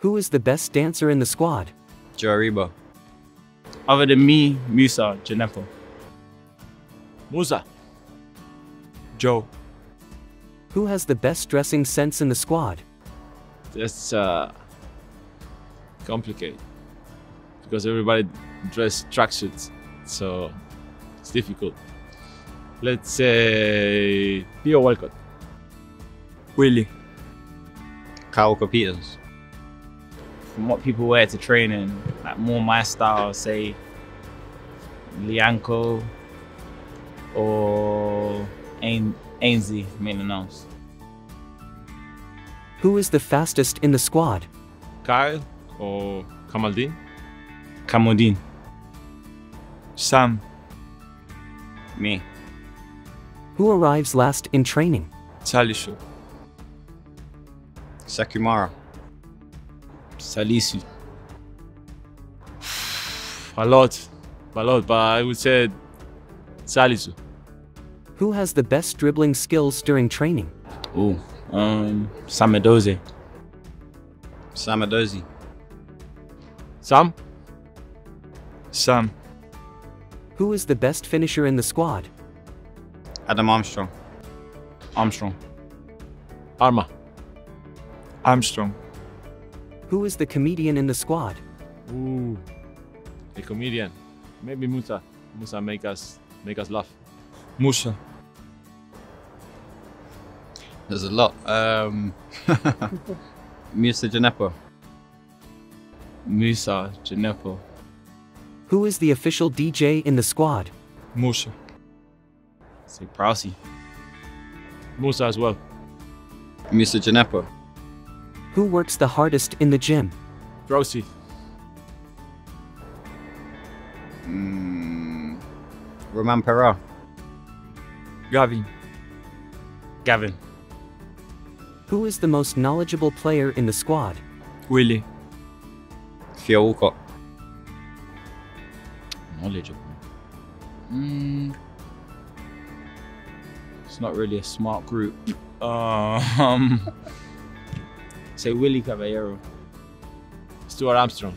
Who is the best dancer in the squad? Joe Other than me, Moussa, Djenepo. Moussa. Joe. Who has the best dressing sense in the squad? That's uh, complicated because everybody dress tracksuits, so it's difficult. Let's say Theo Walcott. Willy. Kyle Peters. From what people wear to training, like more my style, say Lyanco or Ain- Ainsley Maitland-Niles. Who is the fastest in the squad? Kyle or Kamaldeen. Kamaldeen. Sam. Me. Who arrives last in training? Salisu. Sekou Mara. Salisu. A lot, a lot, but I would say Salisu. Who has the best dribbling skills during training? Oh, Um, Sam Edozie. Samadozi. Sam. Sam. Who is the best finisher in the squad? Adam Armstrong. Armstrong. Arma. Armstrong. Who is the comedian in the squad? Ooh, a comedian. Maybe Moussa. Moussa make us make us laugh. Moussa. There's a lot. Um, Moussa Djenepo. Moussa, Djenepo. Who is the official DJ in the squad? Moussa. Say Prowsey. Moussa as well. Moussa Djenepo. Who works the hardest in the gym? Rosie. Mm, Romain Perraud. Gavin. Gavin. Who is the most knowledgeable player in the squad? Willy. Theo Walcott. Knowledgeable. Mm, it's not really a smart group. Um, say Willy Caballero. Stuart Armstrong.